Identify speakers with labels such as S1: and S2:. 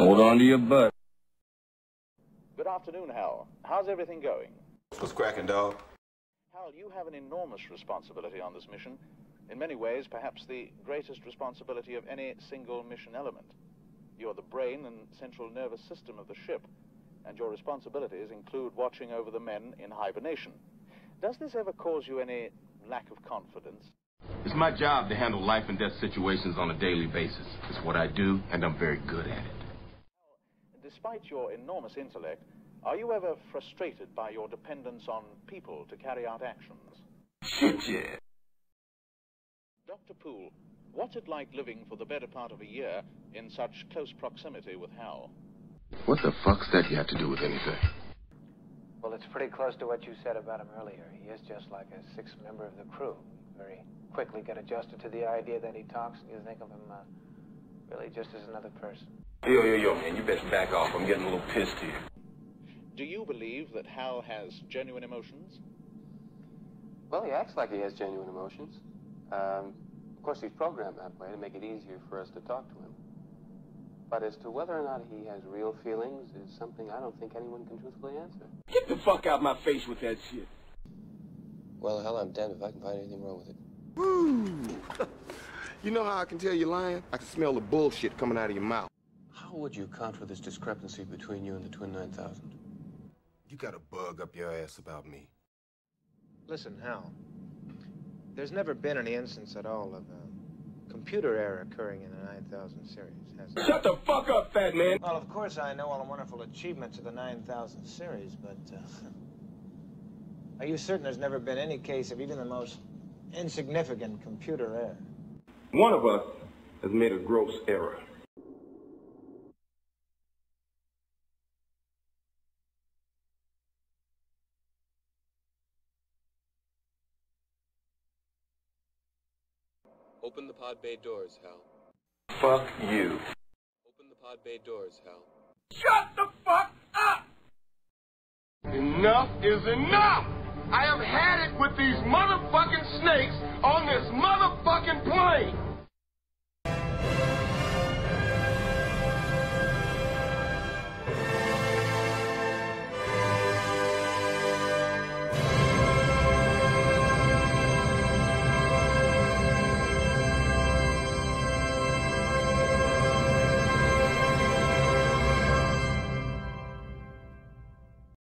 S1: Hold on to your butt.
S2: Good afternoon, Hal. How's everything going?
S3: What's cracking, dog?
S2: Hal, you have an enormous responsibility on this mission. In many ways, perhaps the greatest responsibility of any single mission element. You're the brain and central nervous system of the ship, and your responsibilities include watching over the men in hibernation. Does this ever cause you any lack of confidence?
S4: It's my job to handle life and death situations on a daily basis. It's what I do, and I'm very good at it.
S2: Despite your enormous intellect, are you ever frustrated by your dependence on people to carry out actions?
S1: Shit, yeah.
S2: Dr. Poole, what's it like living for the better part of a year in such close proximity with Hal?
S4: What the fuck's that you have to do with anything?
S5: Well, it's pretty close to what you said about him earlier. He is just like a sixth member of the crew. Very quickly get adjusted to the idea that he talks, and you think of him uh, really just as another person.
S1: Yo, yo, yo, man, you best back off. I'm getting a little pissed here.
S2: Do you believe that Hal has genuine emotions?
S6: Well, he acts like he has genuine emotions. Um, of course, he's programmed that way to make it easier for us to talk to him. But as to whether or not he has real feelings is something I don't think anyone can truthfully answer.
S1: Get the fuck out of my face with that shit.
S6: Well, hell, I'm damned if I can find anything wrong with it.
S3: Woo! you know how I can tell you're lying? I can smell the bullshit coming out of your mouth.
S6: How would you account for this discrepancy between you and the Twin 9000?
S3: You got a bug up your ass about me.
S5: Listen, Hal. There's never been any instance at all of a computer error occurring in the 9000 series, has there?
S1: Shut the fuck up, fat man.
S5: Well, of course, I know all the wonderful achievements of the 9000 series, but uh, are you certain there's never been any case of even the most insignificant computer error?
S1: One of us has made a gross error.
S7: Open the pod bay doors, Hal.
S1: Fuck you.
S7: Open the pod bay doors, Hal.
S1: Shut the fuck up!
S4: Enough is enough! I have had it with these motherfucking snakes plane!